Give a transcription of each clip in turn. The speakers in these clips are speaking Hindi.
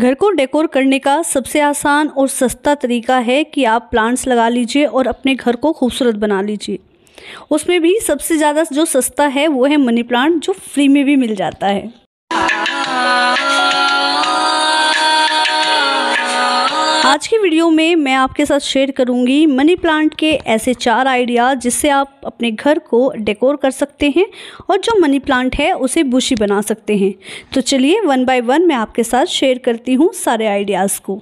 घर को डेकोर करने का सबसे आसान और सस्ता तरीका है कि आप प्लांट्स लगा लीजिए और अपने घर को खूबसूरत बना लीजिए। उसमें भी सबसे ज़्यादा जो सस्ता है वो है मनी प्लांट जो फ्री में भी मिल जाता है। की वीडियो में मैं आपके साथ शेयर करूँगी मनी प्लांट के ऐसे चार आइडिया जिससे आप अपने घर को डेकोर कर सकते हैं और जो मनी प्लांट है उसे बुशी बना सकते हैं। तो चलिए वन बाय वन मैं आपके साथ शेयर करती हूँ सारे आइडियाज़ को।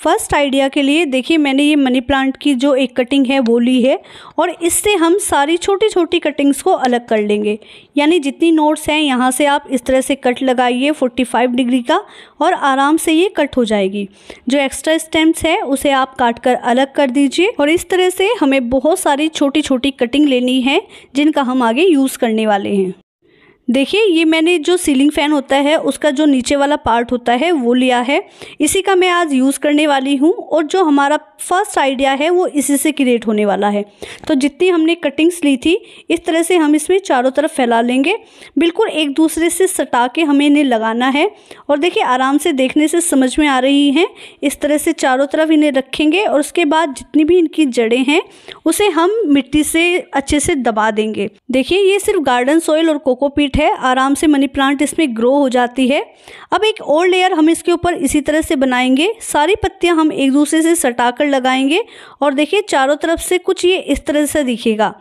फ़र्स्ट आइडिया के लिए देखिए, मैंने ये मनी प्लांट की जो एक कटिंग है वो ली है और इससे हम सारी छोटी छोटी कटिंग्स को अलग कर लेंगे। यानी जितनी नोट्स हैं, यहाँ से आप इस तरह से कट लगाइए 45 डिग्री का और आराम से ये कट हो जाएगी। जो एक्स्ट्रा स्टेम्स है, उसे आप काट कर अलग कर दीजिए और इस तरह से हमें बहुत सारी छोटी छोटी कटिंग लेनी है, जिनका हम आगे यूज़ करने वाले हैं। देखिए, ये मैंने जो सीलिंग फ़ैन होता है, उसका जो नीचे वाला पार्ट होता है, वो लिया है। इसी का मैं आज यूज़ करने वाली हूँ और जो हमारा फ़र्स्ट आइडिया है, वो इसी से क्रिएट होने वाला है। तो जितनी हमने कटिंग्स ली थी, इस तरह से हम इसमें चारों तरफ़ फैला लेंगे। बिल्कुल एक दूसरे से सटा के हमें इन्हें लगाना है और देखिए, आराम से देखने से समझ में आ रही हैं। इस तरह से चारों तरफ़ इन्हें रखेंगे और उसके बाद जितनी भी इनकी जड़ें हैं, उसे हम मिट्टी से अच्छे से दबा देंगे। देखिए, ये सिर्फ़ गार्डन सॉइल और कोकोपीट है, आराम से मनी प्लांट इसमें ग्रो हो जाती है। अब एक और लेयर हम इसके ऊपर इसी तरह से बनाएँगे। सारी पत्तियाँ हम एक दूसरे से सटाकर लगाएँगे और देखिए, चारों तरफ़ से कुछ ये इस तरह से दिखेगा।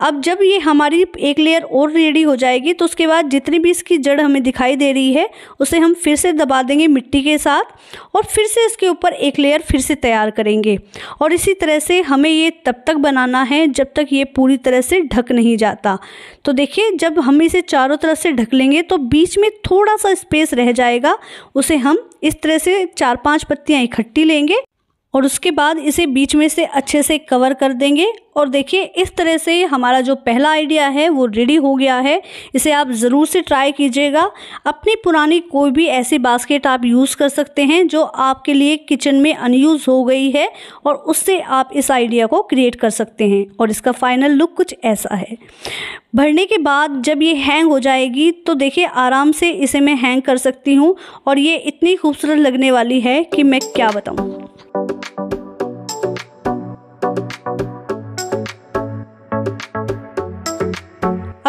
अब जब ये हमारी एक लेयर और रेडी हो जाएगी तो उसके बाद जितनी भी इसकी जड़ हमें दिखाई दे रही है, उसे हम फिर से दबा देंगे मिट्टी के साथ और फिर से इसके ऊपर एक लेयर फिर से तैयार करेंगे। और इसी तरह से हमें ये तब तक बनाना है जब तक ये पूरी तरह से ढक नहीं जाता। तो देखिए, जब हम इसे चारों तरफ़ से ढक लेंगे तो बीच में थोड़ा सा स्पेस रह जाएगा। उसे हम इस तरह से चार पाँच पत्तियाँ इकट्ठी लेंगे और उसके बाद इसे बीच में से अच्छे से कवर कर देंगे। और देखिए, इस तरह से हमारा जो पहला आइडिया है, वो रेडी हो गया है। इसे आप ज़रूर से ट्राई कीजिएगा। अपनी पुरानी कोई भी ऐसी बास्केट आप यूज़ कर सकते हैं, जो आपके लिए किचन में अनयूज़ हो गई है और उससे आप इस आइडिया को क्रिएट कर सकते हैं। और इसका फाइनल लुक कुछ ऐसा है। भरने के बाद जब ये हैंग हो जाएगी तो देखिए, आराम से इसे मैं हैंग कर सकती हूँ। और ये इतनी खूबसूरत लगने वाली है कि मैं क्या बताऊँ।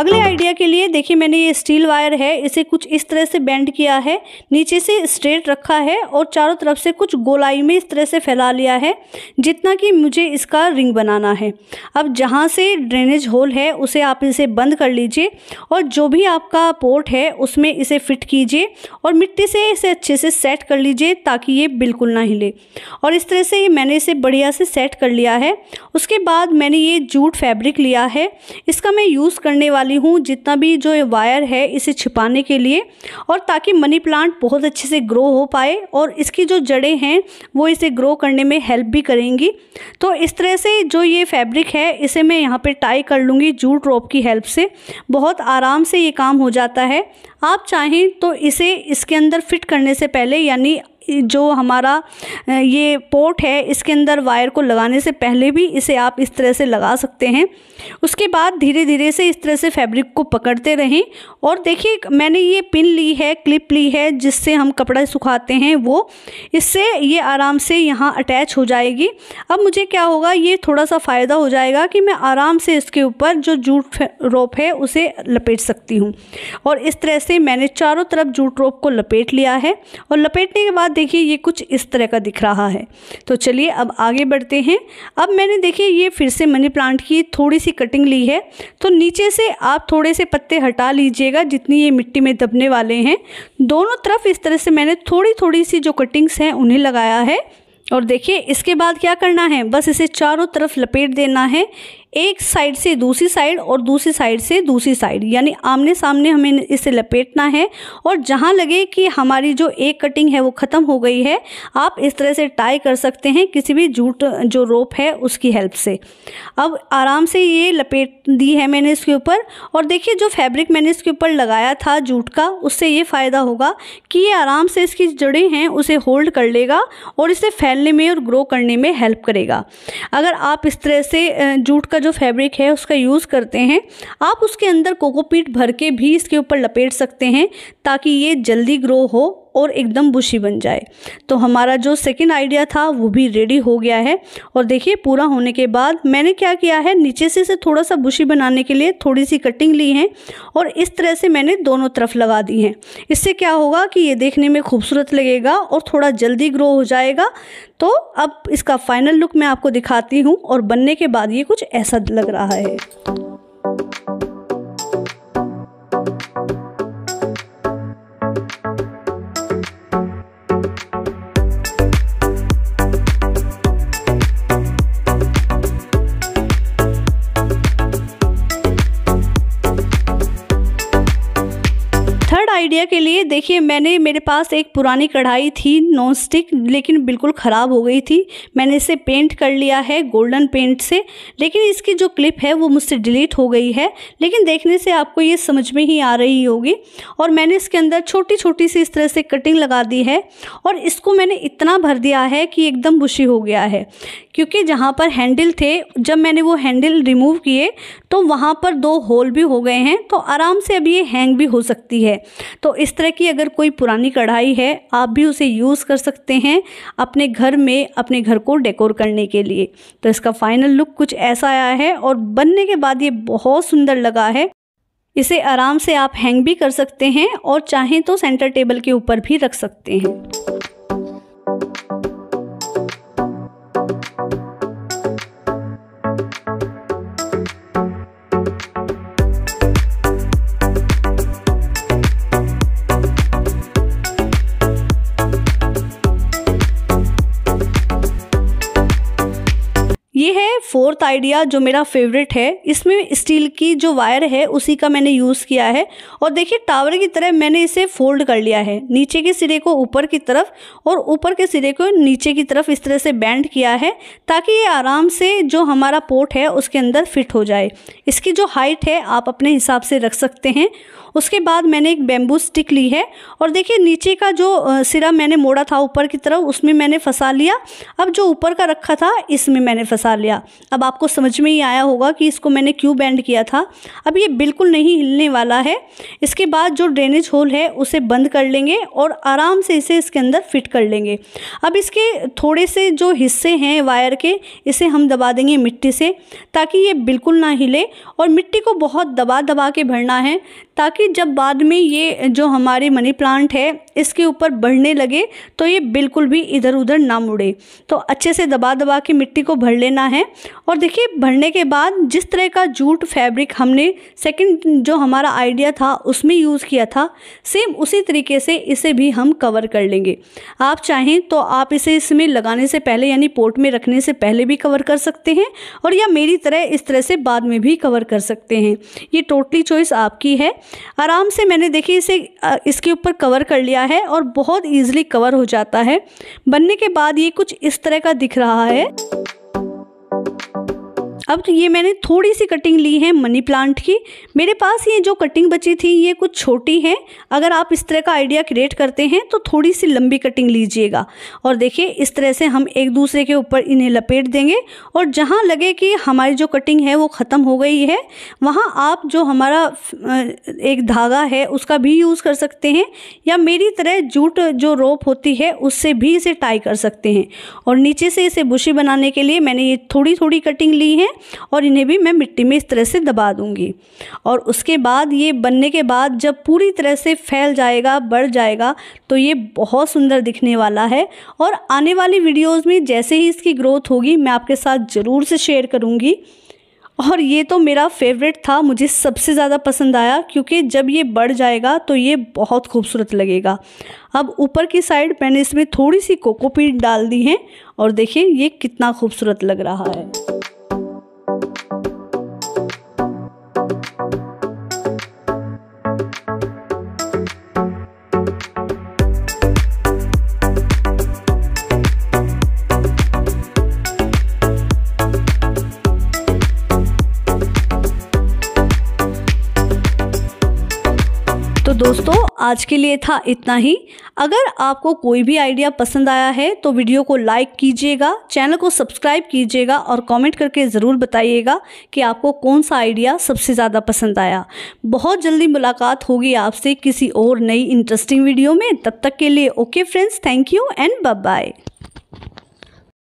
अगले आइडिया के लिए देखिए मैंने ये स्टील वायर है, इसे कुछ इस तरह से बेंड किया है, नीचे से स्ट्रेट रखा है और चारों तरफ़ से कुछ गोलाई में इस तरह से फैला लिया है, जितना कि मुझे इसका रिंग बनाना है। अब जहाँ से ड्रेनेज होल है, उसे आप इसे बंद कर लीजिए और जो भी आपका पोर्ट है, उसमें इसे फिट कीजिए और मिट्टी से इसे अच्छे से सेट कर लीजिए ताकि ये बिल्कुल ना हिले। और इस तरह से मैंने इसे बढ़िया से सेट कर लिया है। उसके बाद मैंने ये जूट फैब्रिक लिया है, इसका मैं यूज़ करने वाली वाली हूँ, जितना भी जो ये वायर है, इसे छिपाने के लिए और ताकि मनी प्लांट बहुत अच्छे से ग्रो हो पाए और इसकी जो जड़ें हैं, वो इसे ग्रो करने में हेल्प भी करेंगी। तो इस तरह से जो ये फैब्रिक है, इसे मैं यहाँ पे टाई कर लूँगी जूट रोप की हेल्प से। बहुत आराम से ये काम हो जाता है। आप चाहें तो इसे इसके अंदर फिट करने से पहले, यानी जो हमारा ये पोर्ट है, इसके अंदर वायर को लगाने से पहले भी इसे आप इस तरह से लगा सकते हैं। उसके बाद धीरे धीरे से इस तरह से फैब्रिक को पकड़ते रहें और देखिए, मैंने ये पिन ली है, क्लिप ली है, जिससे हम कपड़ा सुखाते हैं वो, इससे ये आराम से यहाँ अटैच हो जाएगी। अब मुझे क्या होगा, ये थोड़ा सा फ़ायदा हो जाएगा कि मैं आराम से इसके ऊपर जो जूट रोप है, उसे लपेट सकती हूँ। और इस तरह से मैंने चारों तरफ़ जूट रोप को लपेट लिया है और लपेटने के बाद देखिए ये कुछ इस तरह का दिख रहा है। तो चलिए अब आगे बढ़ते हैं। अब मैंने देखिए ये फिर से मनी प्लांट की थोड़ी सी कटिंग ली है। तो नीचे से आप थोड़े से पत्ते हटा लीजिएगा जितनी ये मिट्टी में दबने वाले हैं। दोनों तरफ़ इस तरह से मैंने थोड़ी थोड़ी सी जो कटिंग्स हैं उन्हें लगाया है। और देखिए इसके बाद क्या करना है? बस इसे चारों तरफ़ लपेट देना है। एक साइड से दूसरी साइड और दूसरी साइड से दूसरी साइड। यानी आमने सामने हमें इसे लपेटना है और जहाँ लगे कि हमारी जो एक कटिंग है वो ख़त्म हो गई है, आप इस तरह से टाई कर सकते हैं किसी भी जूट जो रोप है उसकी हेल्प से। अब आराम से ये लपेट दी है मैंने इसके ऊपर और देखिए जो फैब्रिक मैंने इसके ऊपर लगाया था जूट का, उससे ये फ़ायदा होगा कि ये आराम से इसकी जड़ें हैं, उसे होल्ड कर लेगा और इसे फैलने में और ग्रो करने में हेल्प करेगा। अगर आप इस तरह से जूट का जो फैब्रिक है, उसका यूज़ करते हैं। आप उसके अंदर कोकोपीट भर के भी इसके ऊपर लपेट सकते हैं, ताकि ये जल्दी ग्रो हो। और एकदम बुशी बन जाए। तो हमारा जो सेकेंड आइडिया था, वो भी रेडी हो गया है। और देखिए, पूरा होने के बाद मैंने क्या किया है, नीचे से इसे थोड़ा सा बुशी बनाने के लिए थोड़ी सी कटिंग ली है और इस तरह से मैंने दोनों तरफ़ लगा दी हैं। इससे क्या होगा कि ये देखने में खूबसूरत लगेगा और थोड़ा जल्दी ग्रो हो जाएगा। तो अब इसका फाइनल लुक मैं आपको दिखाती हूँ और बनने के बाद ये कुछ ऐसा लग रहा है। आइडिया के लिए, देखिए, मैंने, मेरे पास एक पुरानी कढ़ाई थी नॉन स्टिक लेकिन बिल्कुल ख़राब हो गई थी। मैंने इसे पेंट कर लिया है गोल्डन पेंट से, लेकिन इसकी जो क्लिप है, वो मुझसे डिलीट हो गई है। लेकिन देखने से आपको ये समझ में ही आ रही होगी। और मैंने इसके अंदर छोटी छोटी सी इस तरह से कटिंग लगा दी है, और इसको मैंने इतना भर दिया है कि एकदम बुशी हो गया है। क्योंकि जहाँ पर हैंडल थे, जब मैंने वो हैंडल रिमूव किए तो वहाँ पर दो होल भी हो गए हैं तो आराम से अब ये हैंग भी हो सकती है। तो इस तरह की अगर कोई पुरानी कढ़ाई है, आप भी उसे यूज़ कर सकते हैं अपने घर में, अपने घर को डेकोर करने के लिए। तो इसका फाइनल लुक कुछ ऐसा आया है और बनने के बाद ये बहुत सुंदर लगा है। इसे आराम से आप हैंग भी कर सकते हैं और चाहें तो सेंटर टेबल के ऊपर भी रख सकते हैं। फोर्थ आइडिया जो मेरा फेवरेट है, इसमें स्टील की जो वायर है, उसी का मैंने यूज़ किया है। और देखिए टावर की तरह मैंने इसे फोल्ड कर लिया है। नीचे के सिरे को ऊपर की तरफ़ और ऊपर के सिरे को नीचे की तरफ़ इस तरह से बैंड किया है, ताकि ये आराम से जो हमारा पोर्ट है, उसके अंदर फिट हो जाए। इसकी जो हाइट है, आप अपने हिसाब से रख सकते हैं। उसके बाद मैंने एक बेम्बू स्टिक ली है और देखिए, नीचे का जो सिरा मैंने मोड़ा था ऊपर की तरफ़, उसमें मैंने फंसा लिया। अब जो ऊपर का रखा था, इसमें मैंने फंसा लिया। अब आपको समझ में ही आया होगा कि इसको मैंने क्यों बैंड किया था। अब ये बिल्कुल नहीं हिलने वाला है। इसके बाद जो ड्रेनेज होल है, उसे बंद कर लेंगे और आराम से इसे इसके अंदर फिट कर लेंगे। अब इसके थोड़े से जो हिस्से हैं वायर के, इसे हम दबा देंगे मिट्टी से, ताकि ये बिल्कुल ना हिले और मिट्टी को बहुत दबा दबा के भरना है, ताकि जब बाद में ये जो हमारे मनी प्लांट है, इसके ऊपर बढ़ने लगे तो ये बिल्कुल भी इधर उधर ना मुड़े। तो अच्छे से दबा दबा के मिट्टी को भर लेना है और देखिए, भरने के बाद जिस तरह का जूट फैब्रिक हमने सेकंड जो हमारा आइडिया था, उसमें यूज़ किया था सेम उसी तरीके से इसे भी हम कवर कर लेंगे। आप चाहें तो आप इसे इसमें लगाने से पहले यानी पोर्ट में रखने से पहले भी कवर कर सकते हैं और या मेरी तरह इस तरह से बाद में भी कवर कर सकते हैं। ये टोटली चॉइस आपकी है। आराम से मैंने देखिए इसे इसके ऊपर कवर कर लिया है और बहुत ईजिली कवर हो जाता है। बनने के बाद ये कुछ इस तरह का दिख रहा है। अब तो ये मैंने थोड़ी सी कटिंग ली है मनी प्लांट की। मेरे पास ये जो कटिंग बची थी, ये कुछ छोटी है। अगर आप इस तरह का आइडिया क्रिएट करते हैं तो थोड़ी सी लंबी कटिंग लीजिएगा। और देखिए, इस तरह से हम एक दूसरे के ऊपर इन्हें लपेट देंगे। और जहाँ लगे कि हमारी जो कटिंग है, वो ख़त्म हो गई है, वहाँ आप जो हमारा एक धागा है, उसका भी यूज़ कर सकते हैं। या मेरी तरह जूट जो रोप होती है, उससे भी इसे टाई कर सकते हैं। और नीचे से इसे बुशी बनाने के लिए मैंने ये थोड़ी थोड़ी कटिंग ली है। और इन्हें भी मैं मिट्टी में इस तरह से दबा दूँगी। और उसके बाद, ये बनने के बाद जब पूरी तरह से फैल जाएगा, बढ़ जाएगा तो ये बहुत सुंदर दिखने वाला है। और आने वाली वीडियोज़ में जैसे ही इसकी ग्रोथ होगी, मैं आपके साथ ज़रूर से शेयर करूँगी। और ये तो मेरा फेवरेट था, मुझे सबसे ज़्यादा पसंद आया, क्योंकि जब ये बढ़ जाएगा तो ये बहुत खूबसूरत लगेगा। अब ऊपर की साइड मैंने इसमें थोड़ी सी कोकोपीट डाल दी है, और देखिए ये कितना खूबसूरत लग रहा है। Thank you आज के लिए था इतना ही। अगर आपको कोई भी आइडिया पसंद आया है तो वीडियो को लाइक कीजिएगा चैनल को सब्सक्राइब कीजिएगा और कमेंट करके ज़रूर बताइएगा कि आपको कौन सा आइडिया सबसे ज़्यादा पसंद आया। बहुत जल्दी मुलाकात होगी आपसे किसी और नई इंटरेस्टिंग वीडियो में। तब तक के लिए okay friends thank you and bye